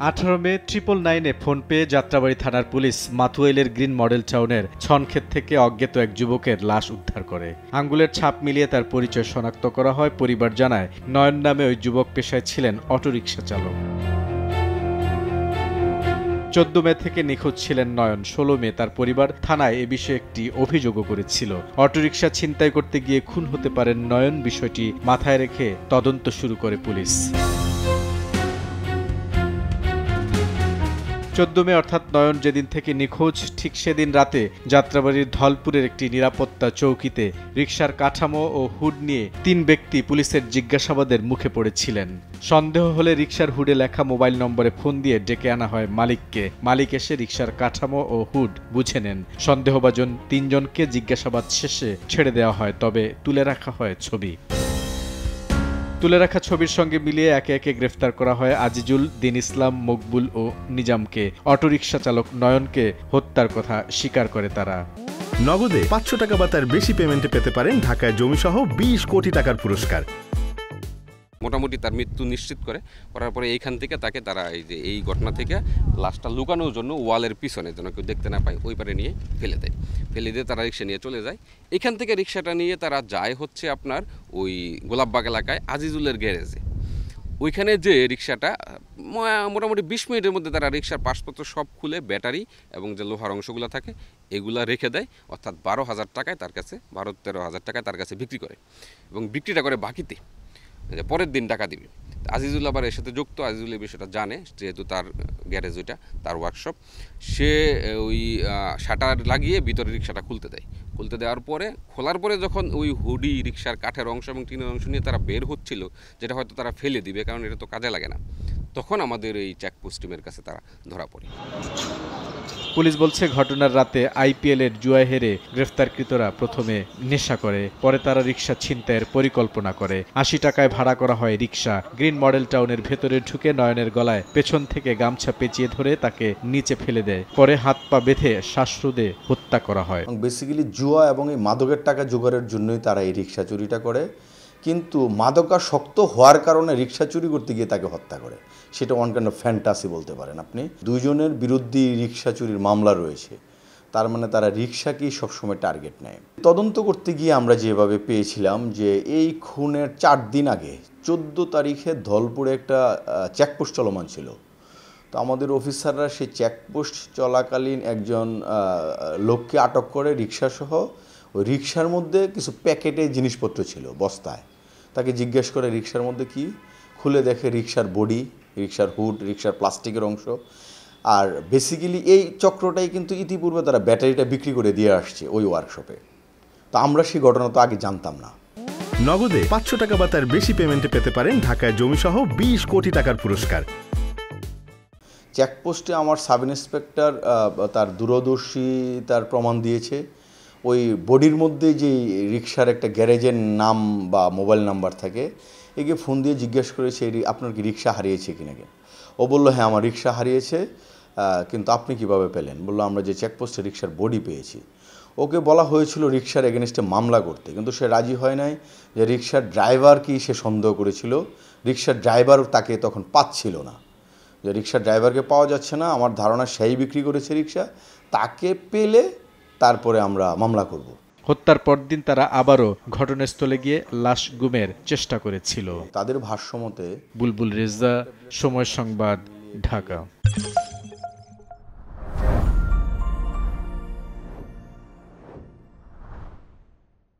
আঠারো মে ট্রিপল নাইনে ফোন পেয়ে যাত্রাবাড়ি থানার পুলিশ মাথুয়েলের গ্রিন মডেল টাউনের ছনক্ষেত থেকে অজ্ঞাত এক যুবকের লাশ উদ্ধার করে। আঙ্গুলের ছাপ মিলিয়ে তার পরিচয় শনাক্ত করা হয়। পরিবার জানায়, নয়ন নামে ওই যুবক পেশায় ছিলেন অটোরিকশা চালক। চোদ্দ মে থেকে নিখোঁজ ছিলেন নয়ন। ষোলো মে তার পরিবার থানায় এ বিষয়ে একটি অভিযোগও করেছিল। অটোরিকশা ছিনতাই করতে গিয়ে খুন হতে পারেন নয়ন। বিষয়টি মাথায় রেখে তদন্ত শুরু করে পুলিশ। চোদ্দ মে অর্থাৎ নয়ন যেদিন থেকে নিখোঁজ, ঠিক সেদিন রাতে যাত্রাবাড়ির ধলপুরের একটি নিরাপত্তা চৌকিতে রিকশার কাঠামো ও হুড নিয়ে তিন ব্যক্তি পুলিশের জিজ্ঞাসাবাদের মুখে পড়েছিলেন। সন্দেহ হলে রিকশার হুডে লেখা মোবাইল নম্বরে ফোন দিয়ে ডেকে আনা হয় মালিককে। মালিক এসে রিকশার কাঠামো ও হুড বুঝে নেন। সন্দেহভাজন তিনজনকে জিজ্ঞাসাবাদ শেষে ছেড়ে দেওয়া হয়, তবে তুলে রাখা হয় ছবি। তুলে রাখা ছবির সঙ্গে মিলিয়ে একে একে গ্রেফতার করা হয় আজিজুল, দিন ইসলাম, মকবুল ও নিজামকে। অটোরিকশা চালক নয়নকে হত্যার কথা স্বীকার করে তারা। নগদে পাঁচশো টাকা বা তার বেশি পেমেন্টে পেতে পারেন ঢাকায় জমিসহ বিশ কোটি টাকার পুরস্কার। মোটামুটি তার মৃত্যু নিশ্চিত করে। করার পরে এইখান থেকে তাকে তারা এই যে এই ঘটনা থেকে লাশটা লুকানোর জন্য ওয়ালের পিছনে যেন কেউ দেখতে না পায়, ওই পারে নিয়ে ফেলে দেয়। ফেলে দিয়ে তারা রিক্সা নিয়ে চলে যায়। এখান থেকে রিক্সাটা নিয়ে তারা যায় হচ্ছে আপনার ওই গোলাপবাগ এলাকায় আজিজুলের গ্যারেজে। ওইখানে যে রিক্সাটা মোটামুটি বিশ মিনিটের মধ্যে তারা রিক্সার পাসপত্র সব খুলে, ব্যাটারি এবং যে লোহার অংশগুলো থাকে, এগুলো রেখে দেয়। অর্থাৎ বারো হাজার টাকায় তার কাছে, বারো তেরো হাজার টাকায় তার কাছে বিক্রি করে। এবং বিক্রিটা করে বাকিতে। পরের দিন টাকা দিবে। আজিজুল আবার এর সাথে যুক্ত, আজিজুল এই বিষয়টা জানে, যেহেতু তার গ্যারেজ ওইটা, তার ওয়ার্কশপ সে ওই শাটার লাগিয়ে ভিতরে রিক্সাটা খুলতে দেয়। খুলতে দেওয়ার পরে, খোলার পরে যখন ওই হুডি রিক্সার কাঠের অংশ এবং টিনের অংশ নিয়ে তারা বের হচ্ছিল, যেটা হয়তো তারা ফেলে দিবে, কারণ এটা তো কাজে লাগে না। তখন আমাদের এই চেকপোস্ট টিমের কাছে তারা ধরা পড়ে। পুলিশ বলছে ঘটনার রাতে আইপিএল এর জুয়ায় হেরে গ্রেফতারকৃতরা প্রথমে নেশা করে পরে তারা রিক্সা ছিনতাইয়ের পরিকল্পনা করে। আশি টাকায় ভাড়া করা হয় রিক্সা গ্রিন মডেল টাউনের ভেতরে ঢুকে নয়নের গলায় পেছন থেকে গামছা পেঁচিয়ে ধরে তাকে নিচে ফেলে দেয়। পরে হাত পা বেঁধে শ্বাসরোধে হত্যা করা হয়। এবং বেসিক্যালি জুয়া এবং এই মাদকের টাকা জোগাড়ের জন্যই তারা এই রিক্সা চুরিটা করে। কিন্তু মাদকাসক্ত হওয়ার কারণে রিক্সা চুরি করতে গিয়ে তাকে হত্যা করে। সেটা ওয়ান কাইন্ড অফ ফ্যান্টাসি বলতে পারেন আপনি। দুইজনের বিরুদ্ধে রিক্সা চুরির মামলা রয়েছে। তার মানে তারা রিক্সাকেই সবসময় টার্গেট নেয়। তদন্ত করতে গিয়ে আমরা যেভাবে পেয়েছিলাম যে এই খুনের চার দিন আগে, চোদ্দ তারিখে ধলপুরে একটা চেকপোস্ট চলমান ছিল। তো আমাদের অফিসাররা সেই চেকপোস্ট চলাকালীন একজন লোককে আটক করে রিক্সাসহ ওই রিক্সার মধ্যে কিছু প্যাকেটে জিনিসপত্র ছিল, বস্তায়। তাকে জিজ্ঞেস করে রিক্সার মধ্যে কি? খুলে দেখে রিক্সার বডি রিক্সার হুড রিক্সার প্লাস্টিকের অংশ। আর বেসিক্যালি এই চক্রটাই কিন্তু ইতিপূর্বে তারা ব্যাটারিটা বিক্রি করে দিয়ে আসছে ওই ওয়ার্কশপে তো আমরা সেই ঘটনা তো আগে জানতাম না। নগদে পাঁচশো টাকা বা তার বেশি পেমেন্টে পেতে পারেন ঢাকায় জমিসহ বিশ কোটি টাকার পুরস্কার। চেকপোস্টে আমার সাব ইন্সপেক্টর তার দূরদর্শী তার প্রমাণ দিয়েছে। ওই বডির মধ্যে যে রিক্সার একটা গ্যারেজের নাম বা মোবাইল নাম্বার থাকে, একে ফোন দিয়ে জিজ্ঞেস করেছে আপনার কি রিক্সা হারিয়েছে কি নাকি ও বলল হ্যাঁ আমার রিক্সা হারিয়েছে কিন্তু আপনি কীভাবে পেলেন? বলল, আমরা যে চেকপোস্টে রিক্সার বডি পেয়েছি। ওকে বলা হয়েছিল রিক্সার এগেনস্টে মামলা করতে, কিন্তু সে রাজি হয় নাই যে রিক্সার ড্রাইভার ড্রাইভারকেই সে সন্দেহ করেছিল। রিক্সার ড্রাইভার তাকে তখন পাচ্ছিল না। যে রিক্সার ড্রাইভারকে পাওয়া যাচ্ছে না, আমার ধারণা সেই বিক্রি করেছে রিক্সা তাকে পেলে তারপরে আমরা মামলা করব। হত্যার পরদিন তারা আবারও ঘটনাস্থলে গিয়ে লাশ গুমের চেষ্টা করেছিল। তাদের ভাষ্য মতে বুলবুল রেজা সময় সংবাদ ঢাকা।